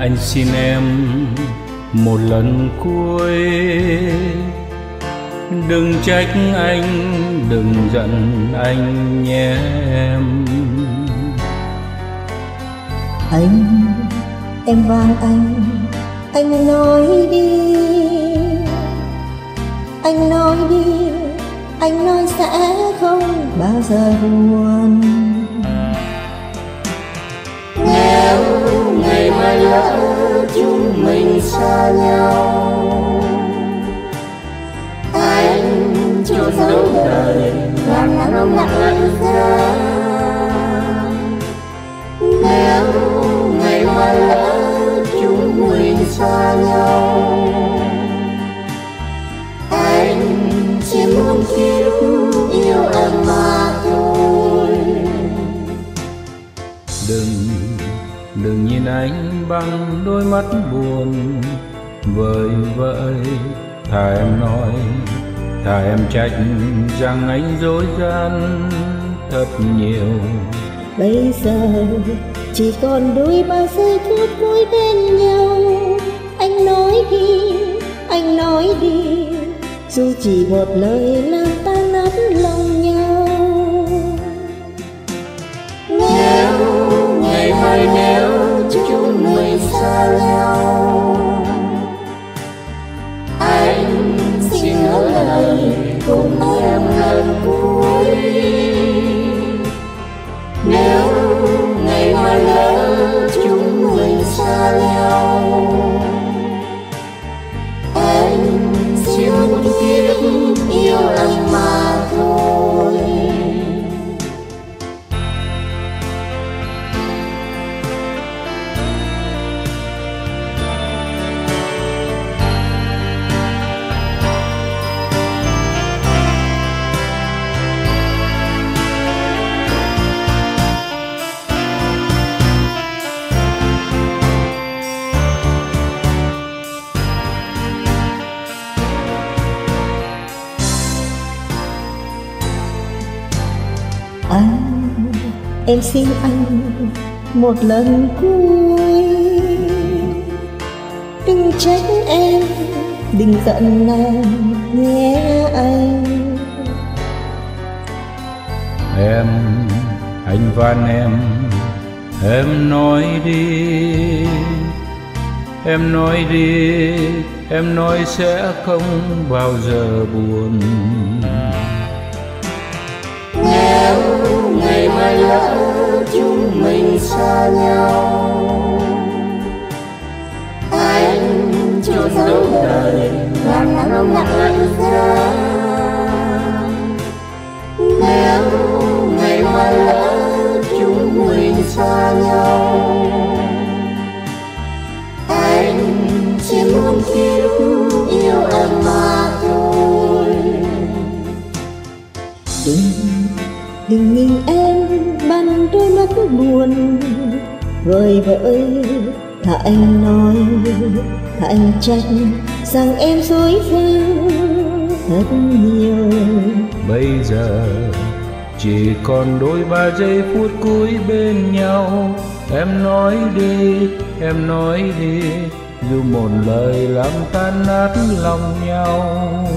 Anh xin em một lần cuối. Đừng trách anh, đừng giận anh nhé em. Anh, em van anh, anh nói đi. Anh nói đi, anh nói sẽ không bao giờ buồn. Chúng xa nhau. Anh chôn dấu đời và nắng lặng ra nếu ngày mai lỡ chúng mình xa nhau anh chỉ muốn kiếp yêu em mà thôi. Đừng, đừng nhìn anh bằng đôi mắt buồn. Vời vợi, thà em nói, thà em trách rằng anh dối gian thật nhiều. Bây giờ chỉ còn đôi ba giây phút vui bên nhau. Anh nói đi, anh nói đi, dù chỉ một lời làm anh, em xin anh một lần cuối. Đừng trách em, đừng giận em nhé anh. Em, anh van em em nói đi. Em nói đi, em nói sẽ không bao giờ buồn nếu ngày mai lỡ chúng mình xa nhau, anh chôn dấu đời làm nắng lặng lạnh giá buồn. Vời vợi thà anh nói, thà anh trách rằng em dối gian thật nhiều. Bây giờ chỉ còn đôi ba giây phút cuối bên nhau. Em nói đi, em nói đi, dù một lời làm tan nát lòng nhau.